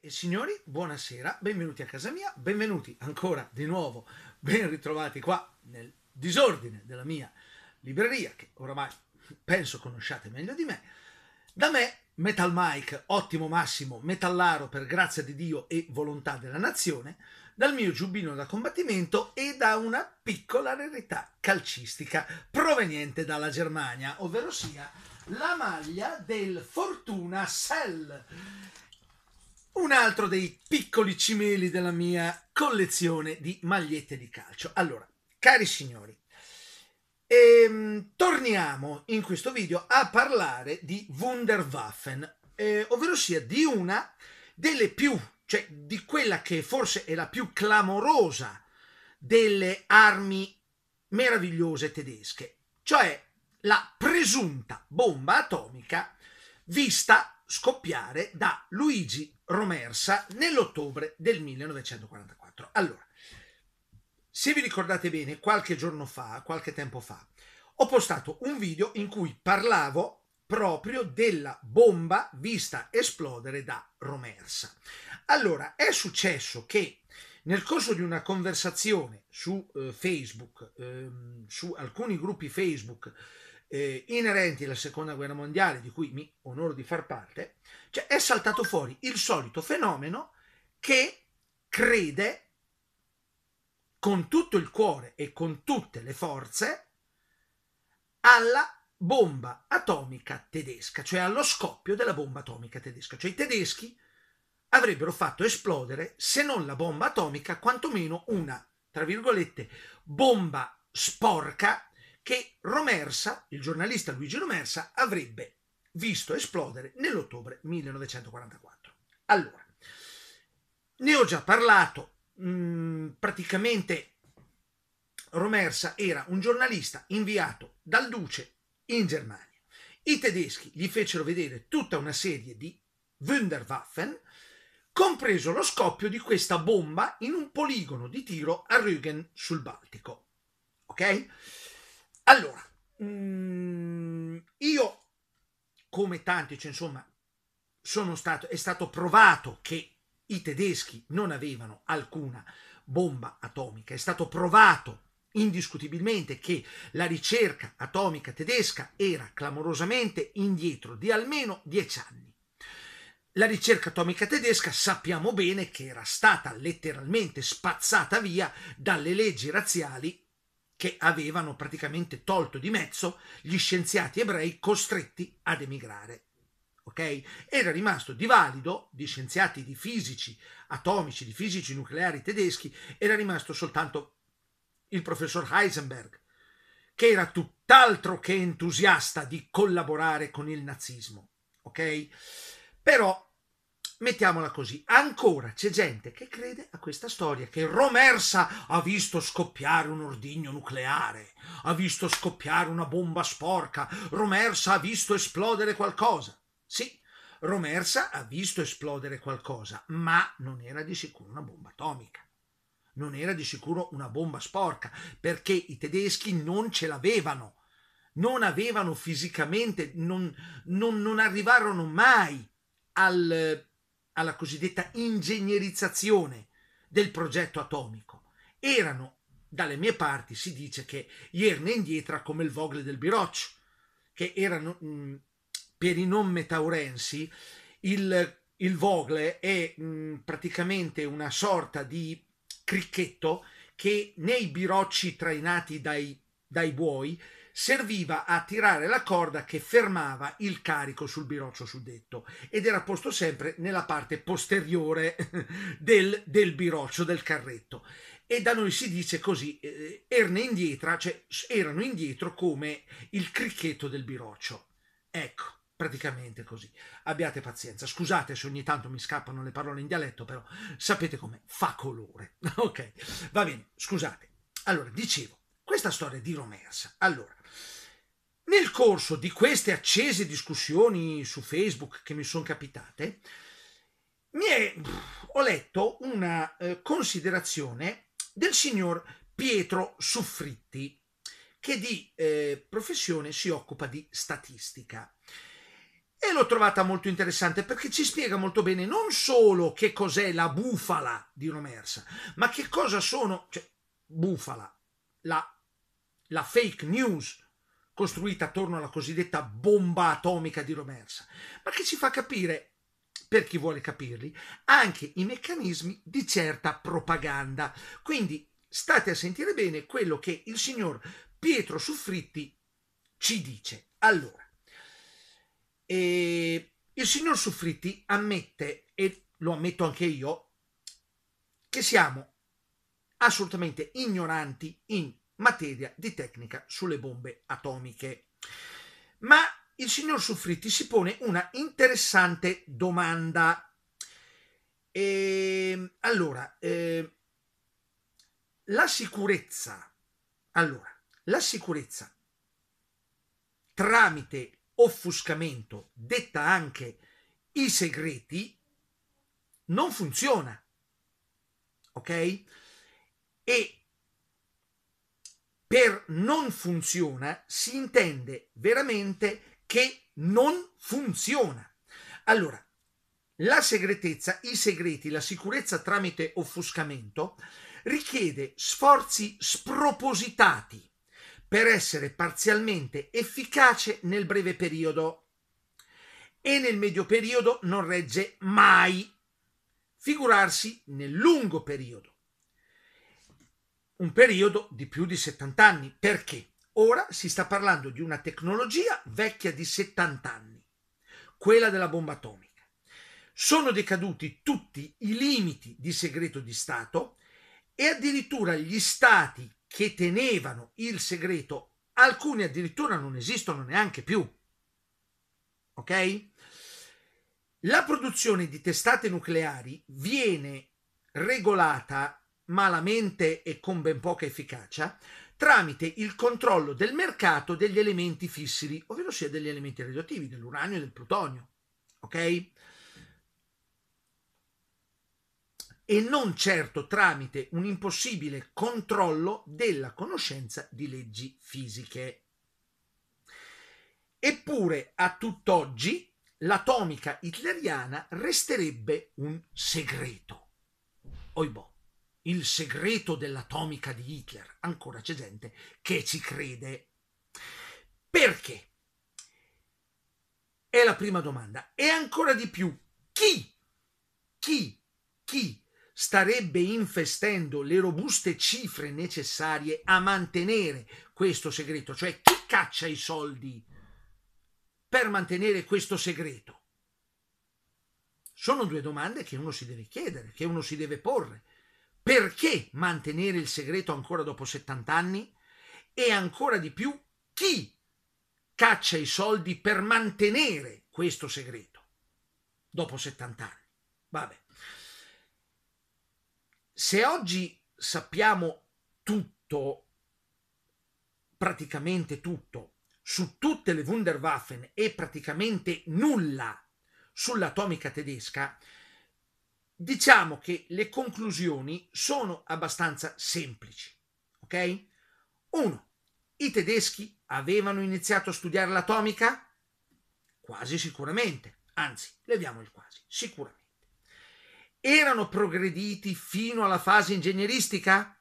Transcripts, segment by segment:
E signori, buonasera, benvenuti a casa mia, benvenuti ancora di nuovo, ben ritrovati qua nel disordine della mia libreria, che oramai penso conosciate meglio di me. Da me, Metal Mike, ottimo Massimo, metallaro per grazia di Dio e volontà della nazione, dal mio giubbino da combattimento e da una piccola rarità calcistica proveniente dalla Germania, ovvero sia la maglia del Fortuna Cell un altro dei piccoli cimeli della mia collezione di magliette di calcio. Allora, cari signori, ehm, torniamo in questo video a parlare di Wunderwaffen, eh, ovvero sia di una delle più, cioè di quella che forse è la più clamorosa delle armi meravigliose tedesche, cioè la presunta bomba atomica vista scoppiare da Luigi Romersa nell'ottobre del 1944. Allora, se vi ricordate bene, qualche giorno fa, qualche tempo fa, ho postato un video in cui parlavo proprio della bomba vista esplodere da Romersa. Allora, è successo che nel corso di una conversazione su eh, Facebook, eh, su alcuni gruppi Facebook, eh, inerenti alla seconda guerra mondiale, di cui mi onoro di far parte, cioè è saltato fuori il solito fenomeno che crede con tutto il cuore e con tutte le forze alla bomba atomica tedesca, cioè allo scoppio della bomba atomica tedesca. Cioè i tedeschi avrebbero fatto esplodere, se non la bomba atomica, quantomeno una, tra virgolette, bomba sporca che Romersa, il giornalista Luigi Romersa, avrebbe visto esplodere nell'ottobre 1944. Allora, ne ho già parlato, mm, praticamente Romersa era un giornalista inviato dal duce in Germania. I tedeschi gli fecero vedere tutta una serie di Wunderwaffen, compreso lo scoppio di questa bomba in un poligono di tiro a Rügen sul Baltico. Ok? Allora, mm, io come tanti, cioè insomma, sono stato, è stato provato che i tedeschi non avevano alcuna bomba atomica, è stato provato indiscutibilmente che la ricerca atomica tedesca era clamorosamente indietro di almeno dieci anni. La ricerca atomica tedesca sappiamo bene che era stata letteralmente spazzata via dalle leggi razziali che avevano praticamente tolto di mezzo gli scienziati ebrei costretti ad emigrare. Okay? Era rimasto di valido, di scienziati di fisici atomici, di fisici nucleari tedeschi, era rimasto soltanto il professor Heisenberg, che era tutt'altro che entusiasta di collaborare con il nazismo. Ok? Però mettiamola così, ancora c'è gente che crede a questa storia, che Romersa ha visto scoppiare un ordigno nucleare, ha visto scoppiare una bomba sporca, Romersa ha visto esplodere qualcosa. Sì, Romersa ha visto esplodere qualcosa, ma non era di sicuro una bomba atomica. Non era di sicuro una bomba sporca, perché i tedeschi non ce l'avevano. Non avevano fisicamente, non, non, non arrivarono mai al, alla cosiddetta ingegnerizzazione del progetto atomico. Erano, dalle mie parti si dice che ierne indietro come il Vogle del Biroccio, che erano mh, mm, per i non metaurensi il, il Vogle è mh, mm, praticamente una sorta di cricchetto che nei birocci trainati dai, dai buoi serviva a tirare la corda che fermava il carico sul biroccio suddetto ed era posto sempre nella parte posteriore del, del biroccio del carretto. E da noi si dice così eh, indietro, cioè erano indietro come il cricchetto del biroccio. Ecco praticamente così. Abbiate pazienza. Scusate se ogni tanto mi scappano le parole in dialetto però sapete com'è fa colore. Ok va bene scusate. Allora dicevo questa storia di Romersa allora nel corso di queste accese discussioni su Facebook che mi sono capitate, mi è, ho letto una eh, considerazione del signor Pietro Suffritti, che di eh, professione si occupa di statistica. e l'ho trovata molto interessante perché ci spiega molto bene non solo che cos'è la bufala di Romersa, ma che cosa sono, cioè, bufala, la, la fake news costruita attorno alla cosiddetta bomba atomica di Romersa, ma che ci fa capire, per chi vuole capirli, anche i meccanismi di certa propaganda. Quindi state a sentire bene quello che il signor Pietro Suffritti ci dice. Allora, e il signor Suffritti ammette, e lo ammetto anche io, che siamo assolutamente ignoranti in materia di tecnica sulle bombe atomiche. Ma il signor Suffritti si pone una interessante domanda. E, ehm, allora, eh, la sicurezza, allora, la sicurezza tramite offuscamento, detta anche i segreti, non funziona. Ok? E per non funziona si intende veramente che non funziona. Allora, la segretezza, i segreti, la sicurezza tramite offuscamento richiede sforzi spropositati per essere parzialmente efficace nel breve periodo e nel medio periodo non regge mai. Figurarsi nel lungo periodo. Un periodo di più di 70 anni. Perché? Ora si sta parlando di una tecnologia vecchia di 70 anni, quella della bomba atomica. Sono decaduti tutti i limiti di segreto di Stato e addirittura gli stati che tenevano il segreto, alcuni addirittura non esistono neanche più. Ok? La produzione di testate nucleari viene regolata malamente e con ben poca efficacia tramite il controllo del mercato degli elementi fissili, ovvero sia degli elementi radioattivi, dell'uranio e del plutonio. Ok? e non certo tramite un impossibile controllo della conoscenza di leggi fisiche. Eppure a tutt'oggi l'atomica hitleriana resterebbe un segreto. Oibò, il segreto dell'atomica di Hitler. Ancora c'è gente che ci crede. Perché? È la prima domanda. E ancora di più, chi? Chi? Chi starebbe infestendo le robuste cifre necessarie a mantenere questo segreto, cioè chi caccia i soldi per mantenere questo segreto? Sono due domande che uno si deve chiedere, che uno si deve porre. Perché mantenere il segreto ancora dopo 70 anni? E ancora di più, chi caccia i soldi per mantenere questo segreto dopo 70 anni? Vabbè. Se oggi sappiamo tutto, praticamente tutto, su tutte le Wunderwaffen e praticamente nulla sull'atomica tedesca, diciamo che le conclusioni sono abbastanza semplici. Ok? 1. I tedeschi avevano iniziato a studiare l'atomica? Quasi sicuramente, anzi, leviamo il quasi, sicuramente erano progrediti fino alla fase ingegneristica?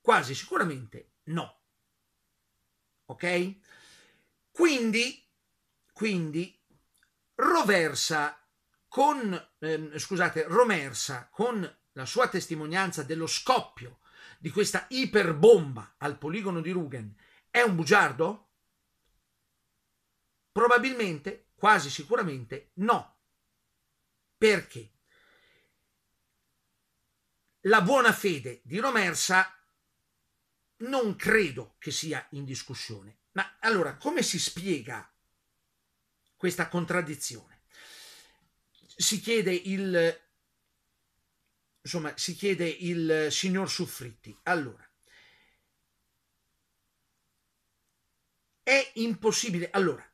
Quasi sicuramente no. Ok? Quindi, quindi Roversa con, ehm, scusate, Romersa con la sua testimonianza dello scoppio di questa iperbomba al poligono di Rugen è un bugiardo? Probabilmente, quasi sicuramente no. Perché? la buona fede di Romersa non credo che sia in discussione. Ma allora, come si spiega questa contraddizione? Si chiede il, insomma, si chiede il signor Suffritti. Allora, è impossibile. Allora,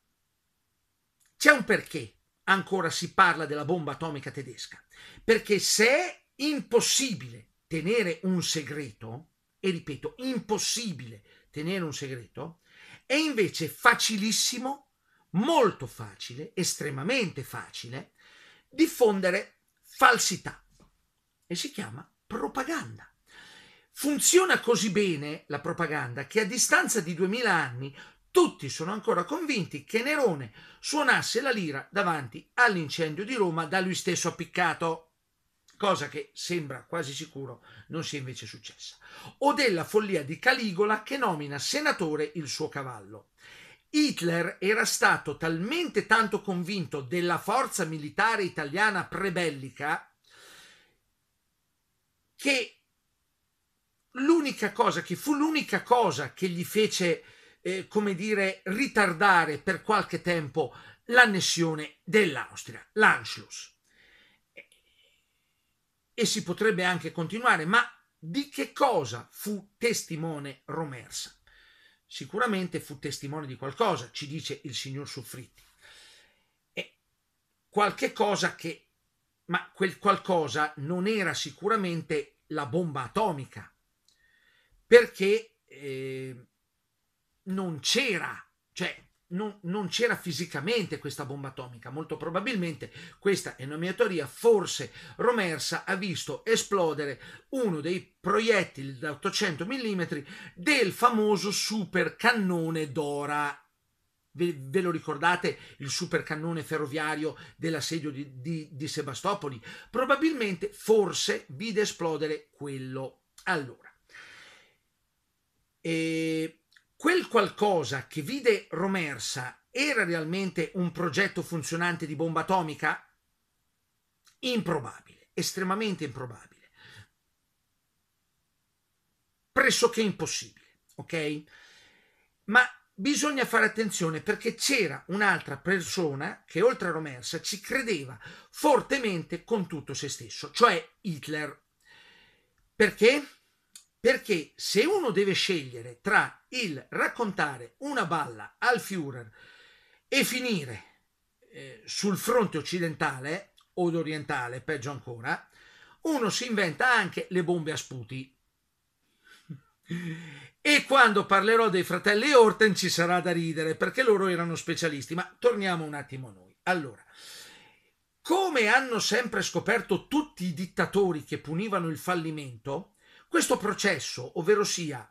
c'è un perché ancora si parla della bomba atomica tedesca. Perché se è impossibile tenere un segreto, e ripeto, impossibile tenere un segreto, è invece facilissimo molto facile, estremamente facile, diffondere falsità e si chiama propaganda. Funziona così bene la propaganda che a distanza di duemila anni tutti sono ancora convinti che Nerone suonasse la lira davanti all'incendio di Roma da lui stesso appiccato, cosa che sembra quasi sicuro non sia invece successa, o della follia di Caligola che nomina senatore il suo cavallo. Hitler era stato talmente tanto convinto della forza militare italiana prebellica che l'unica cosa che fu l'unica cosa che gli fece eh, come dire, ritardare per qualche tempo l'annessione dell'Austria, l'Anschluss. E si potrebbe anche continuare, ma di che cosa fu testimone Romersa? Sicuramente fu testimone di qualcosa, ci dice il signor Soffritti. E qualche cosa che, ma quel qualcosa non era sicuramente la bomba atomica, perché eh, non c'era, cioè non, non, c'era fisicamente questa bomba atomica, molto probabilmente, questa è una mia teoria, forse Romersa ha visto esplodere uno dei proiettili da 800 mm del famoso supercannone Dora. Ve, ve, lo ricordate il supercannone ferroviario dell'assedio di, di, di Sebastopoli? Probabilmente, forse, vide esplodere quello. Allora, e quel qualcosa che vide Romersa era realmente un progetto funzionante di bomba atomica? Improbabile, estremamente improbabile. Pressoché impossibile, ok? Ma bisogna fare attenzione perché c'era un'altra persona che oltre a Romersa ci credeva fortemente con tutto se stesso, cioè Hitler. Perché? Perché se uno deve scegliere tra il raccontare una balla al Führer e finire eh, sul fronte occidentale o orientale, peggio ancora, uno si inventa anche le bombe a sputi. E quando parlerò dei fratelli Orten ci sarà da ridere perché loro erano specialisti, ma torniamo un attimo a noi. Allora, come hanno sempre scoperto tutti i dittatori che punivano il fallimento, questo processo, ovvero sia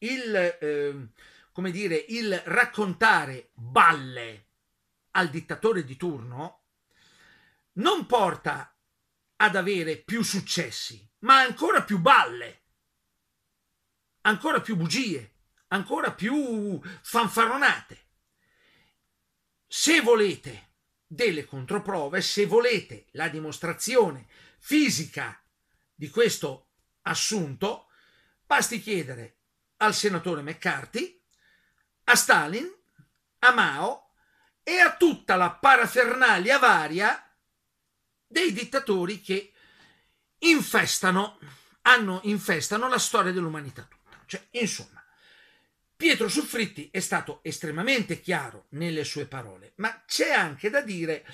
il, eh, come dire, il raccontare balle al dittatore di turno, non porta ad avere più successi, ma ancora più balle, ancora più bugie, ancora più fanfaronate. Se volete delle controprove, se volete la dimostrazione fisica di questo assunto, basti chiedere al senatore McCarthy, a Stalin, a Mao e a tutta la parafernalia varia dei dittatori che infestano, hanno, infestano la storia dell'umanità tutta. Cioè, insomma, Pietro Suffritti è stato estremamente chiaro nelle sue parole, ma c'è anche da dire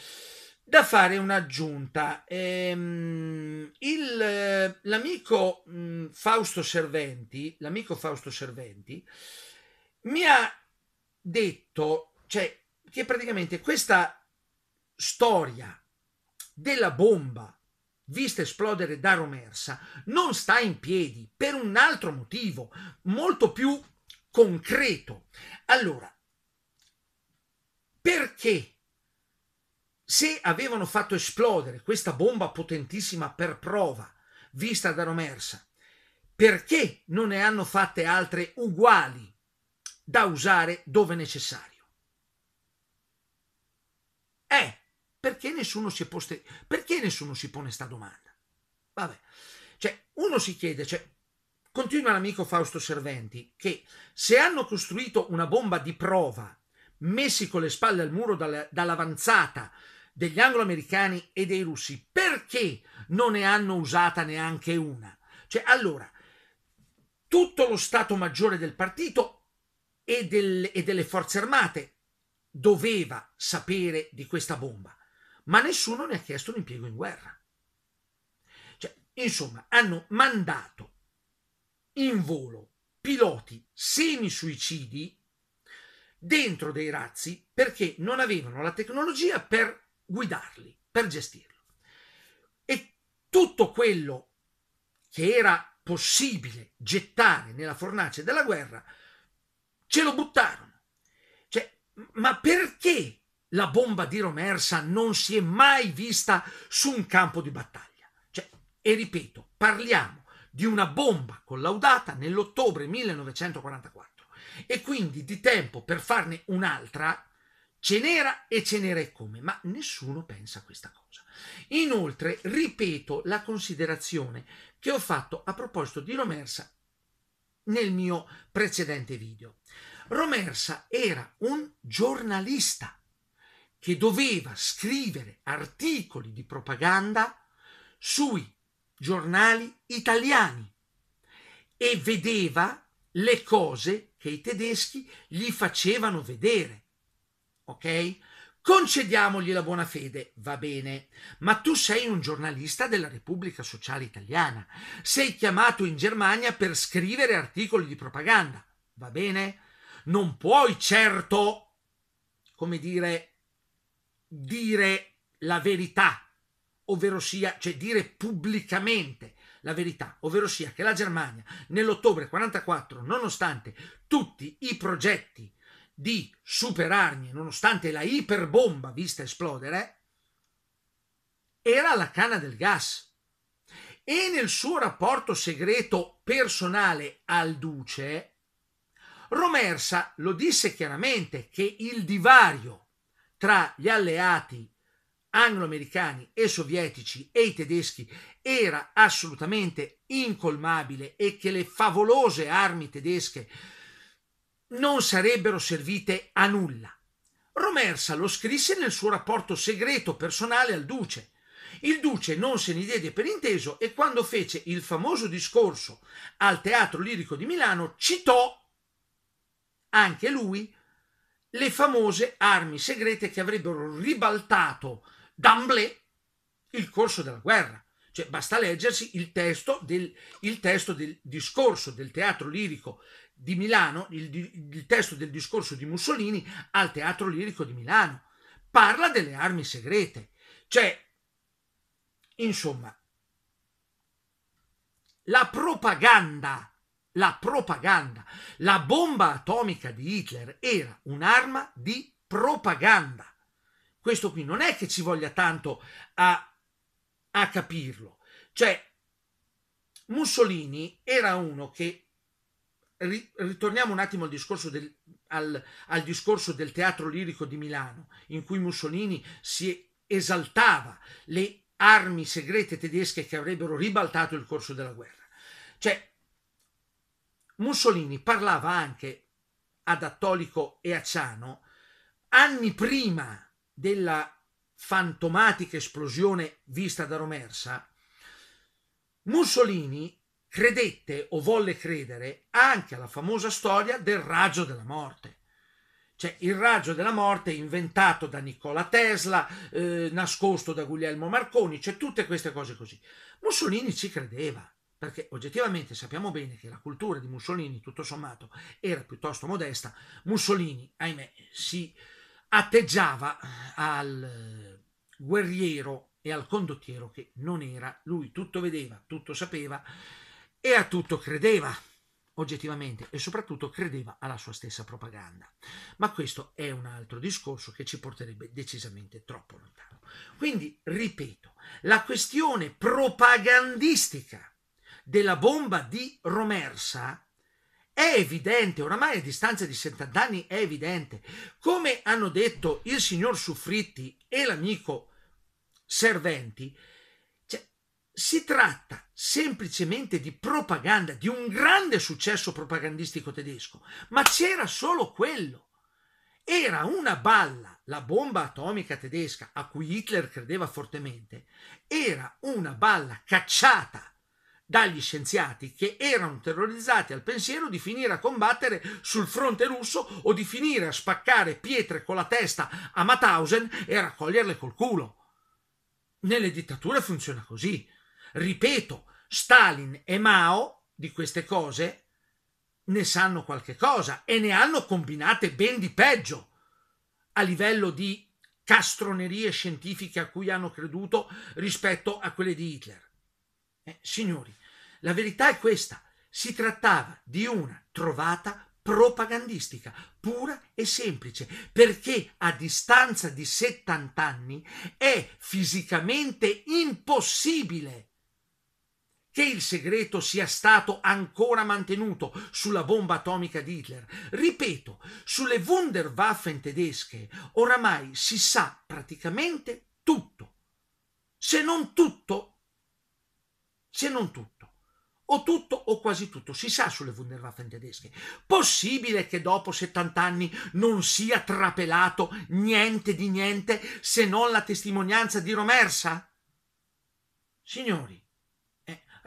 da fare un'aggiunta. Ehm, il, l'amico mh, mm, Fausto Serventi, l'amico Fausto Serventi, mi ha detto, cioè, che praticamente questa storia della bomba vista esplodere da Romersa non sta in piedi per un altro motivo molto più concreto. Allora, perché se avevano fatto esplodere questa bomba potentissima per prova, vista da Romersa, perché non ne hanno fatte altre uguali da usare dove necessario? Eh, perché nessuno si è poste, perché nessuno si pone sta domanda? Vabbè, cioè, uno si chiede, cioè, continua l'amico Fausto Serventi, che se hanno costruito una bomba di prova, messi con le spalle al muro dall'avanzata, degli anglo-americani e dei russi, perché non ne hanno usata neanche una? Cioè, allora, tutto lo Stato Maggiore del partito e, del, e delle forze armate doveva sapere di questa bomba, ma nessuno ne ha chiesto un impiego in guerra. Cioè, insomma, hanno mandato in volo piloti semisuicidi dentro dei razzi perché non avevano la tecnologia per guidarli, per gestirlo. E tutto quello che era possibile gettare nella fornace della guerra, ce lo buttarono. Cioè, ma perché la bomba di Romersa non si è mai vista su un campo di battaglia? Cioè, e ripeto, parliamo di una bomba collaudata nell'ottobre 1944 e quindi di tempo per farne un'altra ce n'era e ce n'era come, ma nessuno pensa a questa cosa. Inoltre, ripeto la considerazione che ho fatto a proposito di Romersa nel mio precedente video. Romersa era un giornalista che doveva scrivere articoli di propaganda sui giornali italiani e vedeva le cose che i tedeschi gli facevano vedere. Ok? Concediamogli la buona fede, va bene, ma tu sei un giornalista della Repubblica Sociale Italiana, sei chiamato in Germania per scrivere articoli di propaganda, va bene? Non puoi certo, come dire, dire la verità, ovvero sia, cioè dire pubblicamente la verità, ovvero sia che la Germania nell'ottobre 44, nonostante tutti i progetti di superarmi, nonostante la iperbomba vista esplodere, era alla canna del gas. E nel suo rapporto segreto personale al duce, Romersa lo disse chiaramente che il divario tra gli alleati anglo-americani e sovietici e i tedeschi era assolutamente incolmabile e che le favolose armi tedesche non sarebbero servite a nulla. Romersa lo scrisse nel suo rapporto segreto personale al duce. Il duce non se ne diede per inteso e quando fece il famoso discorso al Teatro Lirico di Milano citò anche lui le famose armi segrete che avrebbero ribaltato d'amblè il corso della guerra. Cioè, basta leggersi il testo, del, il testo del discorso del teatro lirico di Milano, il, il testo del discorso di Mussolini al teatro lirico di Milano. Parla delle armi segrete. Cioè, insomma, la propaganda, la propaganda, la bomba atomica di Hitler era un'arma di propaganda. Questo qui non è che ci voglia tanto a, a capirlo. Cioè, Mussolini era uno che ritorniamo un attimo al discorso, del, al, al discorso, del, teatro lirico di Milano, in cui Mussolini si esaltava le armi segrete tedesche che avrebbero ribaltato il corso della guerra. Cioè, Mussolini parlava anche ad Attolico e a Ciano anni prima della fantomatica esplosione vista da Romersa, Mussolini credette o volle credere anche alla famosa storia del raggio della morte. Cioè il raggio della morte inventato da Nikola Tesla, eh, nascosto da Guglielmo Marconi, cioè tutte queste cose così. Mussolini ci credeva, perché oggettivamente sappiamo bene che la cultura di Mussolini, tutto sommato, era piuttosto modesta. Mussolini, ahimè, si atteggiava al guerriero e al condottiero che non era, lui tutto vedeva, tutto sapeva e a tutto credeva oggettivamente e soprattutto credeva alla sua stessa propaganda. Ma questo è un altro discorso che ci porterebbe decisamente troppo lontano. Quindi, ripeto, la questione propagandistica della bomba di Romersa è evidente, oramai a distanza di 70 anni è evidente. Come hanno detto il signor Suffritti e l'amico Serventi, si tratta semplicemente di propaganda, di un grande successo propagandistico tedesco, ma c'era solo quello. Era una balla, la bomba atomica tedesca a cui Hitler credeva fortemente, era una balla cacciata dagli scienziati che erano terrorizzati al pensiero di finire a combattere sul fronte russo o di finire a spaccare pietre con la testa a Mauthausen e a raccoglierle col culo. Nelle dittature funziona così. Ripeto, Stalin e Mao di queste cose ne sanno qualche cosa e ne hanno combinate ben di peggio a livello di castronerie scientifiche a cui hanno creduto rispetto a quelle di Hitler. Eh, signori, la verità è questa. Si trattava di una trovata propagandistica, pura e semplice, perché a distanza di 70 anni è fisicamente impossibile che il segreto sia stato ancora mantenuto sulla bomba atomica di Hitler. Ripeto, sulle Wunderwaffen tedesche oramai si sa praticamente tutto, se non tutto, se non tutto o tutto o quasi tutto si sa sulle Wunderwaffen tedesche. Possibile che dopo 70 anni non sia trapelato niente di niente se non la testimonianza di Romersa? Signori,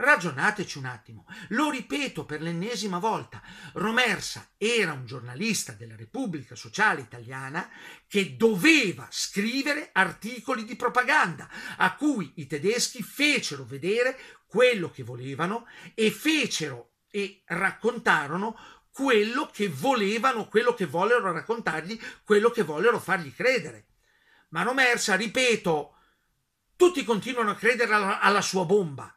ragionateci un attimo. Lo ripeto per l'ennesima volta. Romersa era un giornalista della Repubblica Sociale Italiana che doveva scrivere articoli di propaganda a cui i tedeschi fecero vedere quello che volevano e fecero e raccontarono quello che volevano, quello che vollero raccontargli, quello che vollero fargli credere. Ma Romersa, ripeto, tutti continuano a credere alla, sua bomba,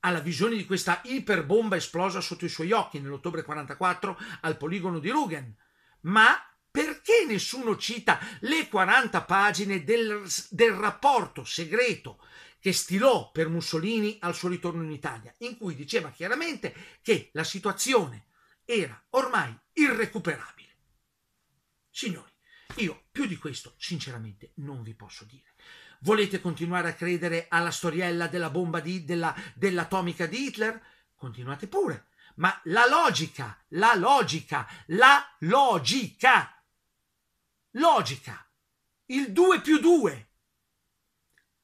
alla visione di questa iperbomba esplosa sotto i suoi occhi nell'ottobre 44 al poligono di Rugen. Ma perché nessuno cita le 40 pagine del, del rapporto segreto che stilò per Mussolini al suo ritorno in Italia, in cui diceva chiaramente che la situazione era ormai irrecuperabile. Signori, io più di questo sinceramente non vi posso dire. Volete continuare a credere alla storiella della bomba di, della, dell'atomica di Hitler? Continuate pure. Ma la logica, la logica, la logica, logica, il 2 più 2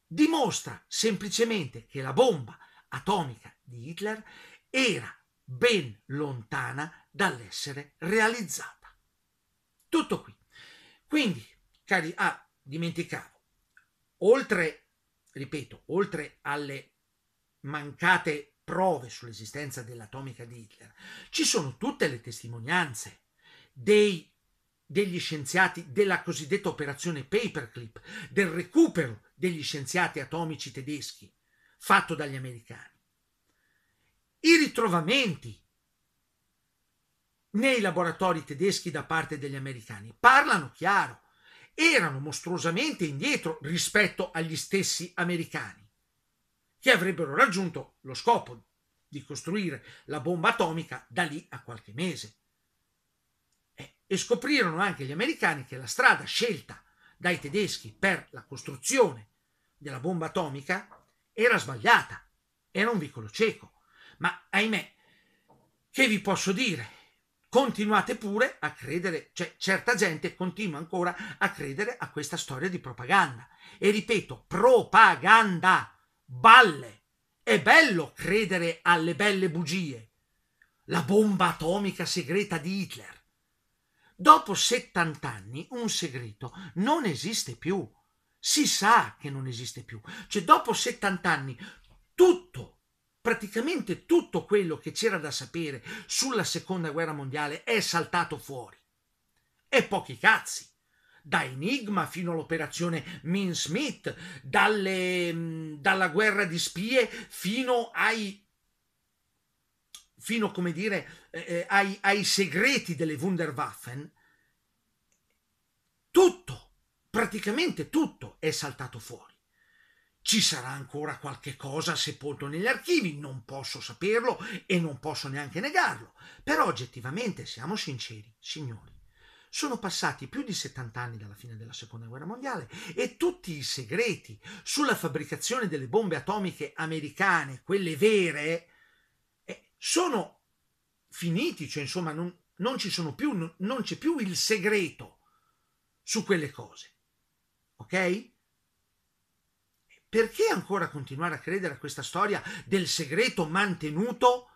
dimostra semplicemente che la bomba atomica di Hitler era ben lontana dall'essere realizzata. Tutto qui. Quindi, cari, ah, dimenticavo, oltre, ripeto, oltre alle mancate prove sull'esistenza dell'atomica di Hitler, ci sono tutte le testimonianze dei degli scienziati della cosiddetta operazione Paperclip, del recupero degli scienziati atomici tedeschi fatto dagli americani. I ritrovamenti nei laboratori tedeschi da parte degli americani parlano chiaro, erano mostruosamente indietro rispetto agli stessi americani, che avrebbero raggiunto lo scopo di costruire la bomba atomica da lì a qualche mese e scoprirono anche gli americani che la strada scelta dai tedeschi per la costruzione della bomba atomica era sbagliata, era un vicolo cieco. Ma ahimè, che vi posso dire? Continuate pure a credere, cioè certa gente continua ancora a credere a questa storia di propaganda. E ripeto, propaganda, balle. È bello credere alle belle bugie. La bomba atomica segreta di Hitler Dopo 70 anni un segreto non esiste più. Si sa che non esiste più. Cioè dopo 70 anni tutto, praticamente tutto quello che c'era da sapere sulla seconda guerra mondiale è saltato fuori. E pochi cazzi. Da Enigma fino all'operazione Min Smith, dalle, dalla guerra di spie fino ai fino, come dire, eh, eh, ai, ai segreti delle Wunderwaffen, tutto, praticamente tutto è saltato fuori. Ci sarà ancora qualche cosa sepolto negli archivi, non posso saperlo e non posso neanche negarlo, però oggettivamente siamo sinceri, signori. Sono passati più di 70 anni dalla fine della Seconda Guerra Mondiale e tutti i segreti sulla fabbricazione delle bombe atomiche americane, quelle vere, sono finiti, cioè insomma non, non ci sono più, non c'è più il segreto su quelle cose. Ok? Perché ancora continuare a credere a questa storia del segreto mantenuto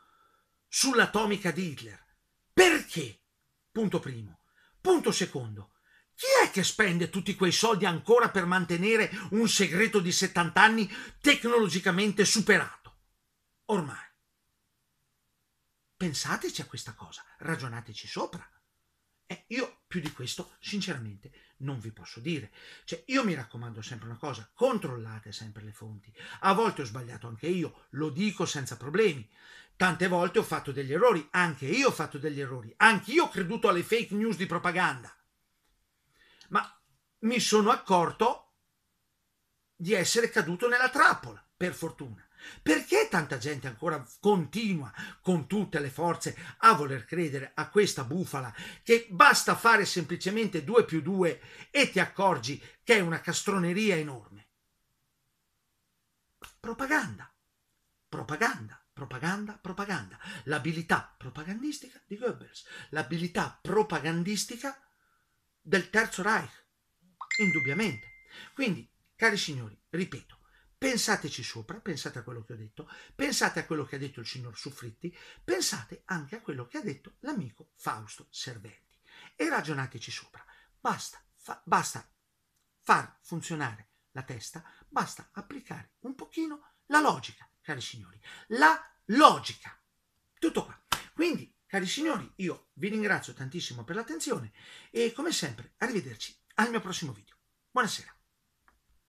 sull'atomica di Hitler? Perché? Punto primo. Punto secondo. Chi è che spende tutti quei soldi ancora per mantenere un segreto di 70 anni tecnologicamente superato? Ormai. Pensateci a questa cosa, ragionateci sopra. E io più di questo, sinceramente, non vi posso dire. Cioè, io mi raccomando sempre una cosa, controllate sempre le fonti. A volte ho sbagliato anche io, lo dico senza problemi. Tante volte ho fatto degli errori, anche io ho fatto degli errori, anche io ho creduto alle fake news di propaganda. Ma mi sono accorto di essere caduto nella trappola, per fortuna. Perché tanta gente ancora continua con tutte le forze a voler credere a questa bufala che basta fare semplicemente 2 più 2 e ti accorgi che è una castroneria enorme? Propaganda, propaganda, propaganda, propaganda. L'abilità propagandistica di Goebbels, l'abilità propagandistica del Terzo Reich, indubbiamente. Quindi, cari signori, ripeto, Pensateci sopra, pensate a quello che ho detto, pensate a quello che ha detto il signor Suffritti, pensate anche a quello che ha detto l'amico Fausto Serventi e ragionateci sopra. Basta, fa, basta far funzionare la testa, basta applicare un pochino la logica, cari signori, la logica. Tutto qua. Quindi, cari signori, io vi ringrazio tantissimo per l'attenzione e come sempre, arrivederci al mio prossimo video. Buonasera.